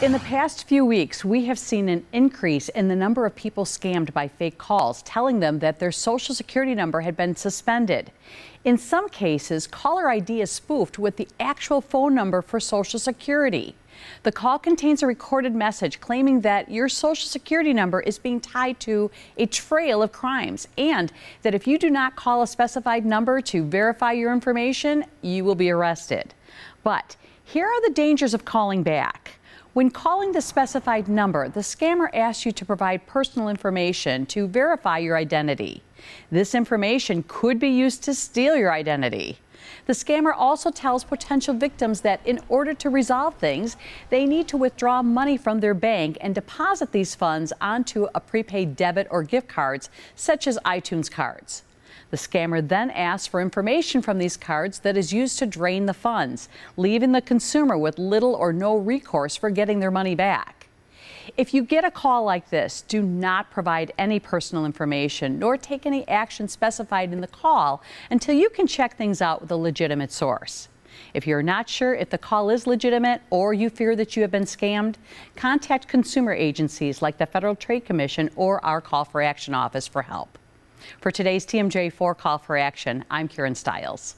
In the past few weeks, we have seen an increase in the number of people scammed by fake calls telling them that their social security number had been suspended. In some cases, caller ID is spoofed with the actual phone number for social security. The call contains a recorded message claiming that your social security number is being tied to a trail of crimes and that if you do not call a specified number to verify your information, you will be arrested. But here are the dangers of calling back. When calling the specified number, the scammer asks you to provide personal information to verify your identity. This information could be used to steal your identity. The scammer also tells potential victims that in order to resolve things, they need to withdraw money from their bank and deposit these funds onto a prepaid debit or gift cards, such as iTunes cards. The scammer then asks for information from these cards that is used to drain the funds, leaving the consumer with little or no recourse for getting their money back. If you get a call like this, do not provide any personal information nor take any action specified in the call until you can check things out with a legitimate source. If you're not sure if the call is legitimate or you fear that you have been scammed, contact consumer agencies like the Federal Trade Commission or our Call for Action office for help. For today's TMJ4 Call for Action, I'm Karen Stiles.